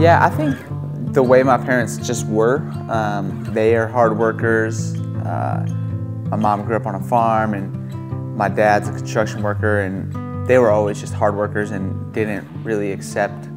Yeah, I think the way my parents just were. Um, they are hard workers. Uh, my mom grew up on a farm, and my dad's a construction worker, and they were always just hard workers and didn't really accept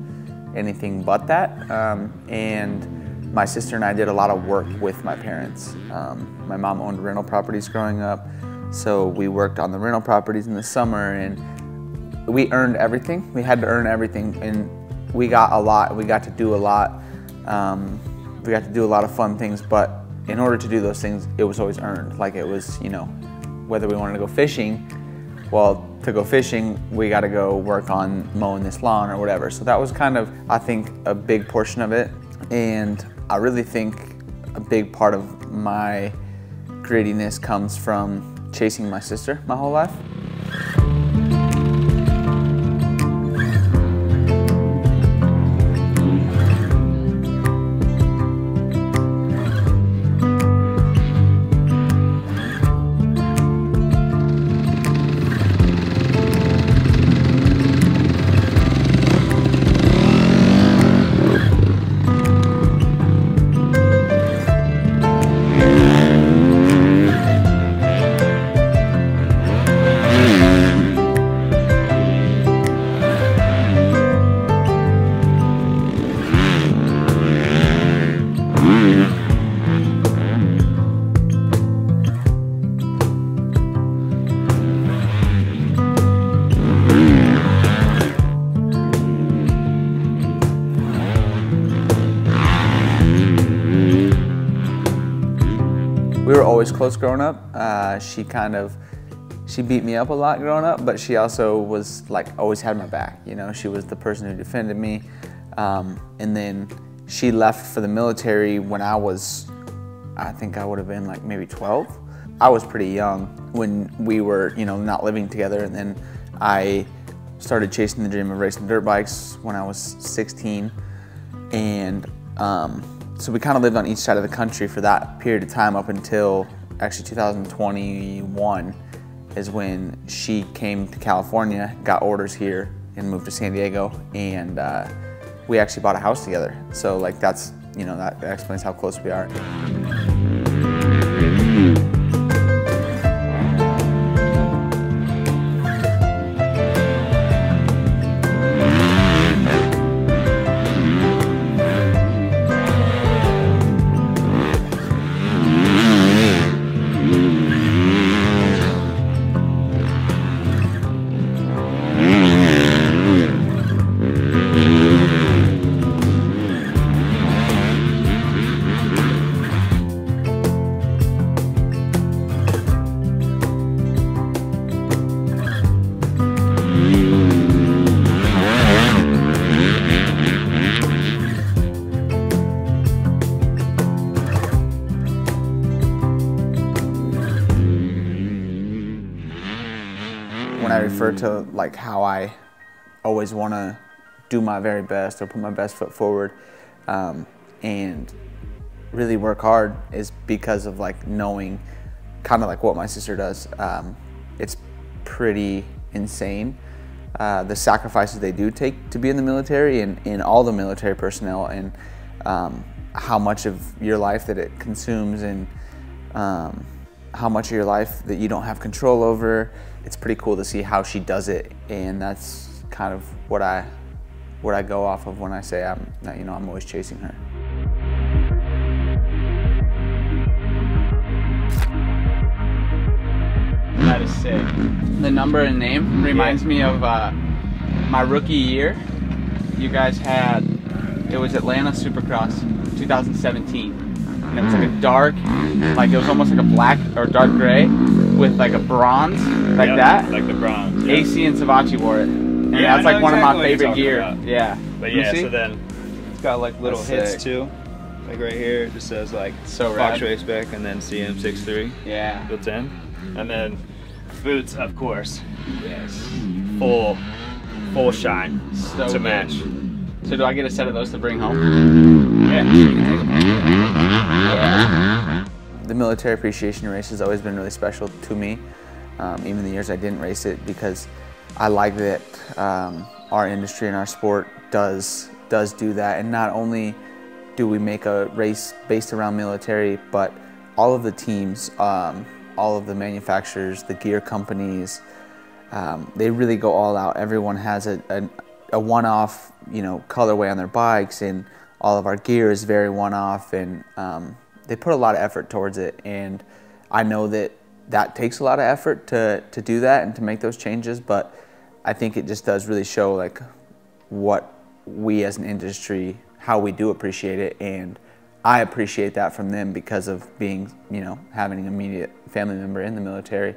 anything but that. Um, and my sister and I did a lot of work with my parents. Um, my mom owned rental properties growing up, so we worked on the rental properties in the summer, and we earned everything. We had to earn everything, and we got a lot. We got to do a lot. Um, we got to do a lot of fun things, but in order to do those things, it was always earned. Like it was, you know, whether we wanted to go fishing, well, to go fishing, we got to go work on mowing this lawn or whatever. So that was kind of, I think, a big portion of it. And I really think a big part of my grittiness comes from chasing my sister my whole life. We were always close growing up. Uh, she kind of, she beat me up a lot growing up, but she also was like always had my back. You know, she was the person who defended me. Um, and then she left for the military when I was, I think I would have been like maybe 12. I was pretty young when we were, you know, not living together. And then I started chasing the dream of racing dirt bikes when I was 16. And um, so we kind of lived on each side of the country for that period of time up until actually 2021 is when she came to California, got orders here, and moved to San Diego, and uh, we actually bought a house together. So like that's, you know, that explains how close we are. When I refer to like how I always want to do my very best or put my best foot forward um, and really work hard is because of like knowing kind of like what my sister does. Um, it's pretty insane uh, the sacrifices they do take to be in the military and in all the military personnel and um, how much of your life that it consumes and um, how much of your life that you don't have control over. It's pretty cool to see how she does it, and that's kind of what I what I go off of when I say I'm you know I'm always chasing her. That is sick. The number and name reminds me of uh, my rookie year. You guys had it was Atlanta Supercross 2017, and it was like a dark, like it was almost like a black or dark gray with like a bronze, like Yep, that. Like the bronze. yep. AC and Savatgy wore it, and Yeah, that's like know one of my favorite talking gear. about. Yeah. But yeah, so then It's got like little hits sick. too. Like right here, it just says like So Fox rad. Race Back and then CM63 Yeah. built in. and then boots, of course, Yes. full full shine So to good. match. So do I get a set of those to bring home? Yeah. Military appreciation race has always been really special to me, um, even the years I didn't race it, because I like that um, our industry and our sport does does do that, and not only do we make a race based around military, but all of the teams, um, all of the manufacturers, the gear companies, um, they really go all out. Everyone has a, a, a one-off, you know, colorway on their bikes, and all of our gear is very one-off, and um, they put a lot of effort towards it. And I know that that takes a lot of effort to to do that and to make those changes, but I think it just does really show like what we as an industry how we do appreciate it and I appreciate that from them because of being, you know, having an immediate family member in the military.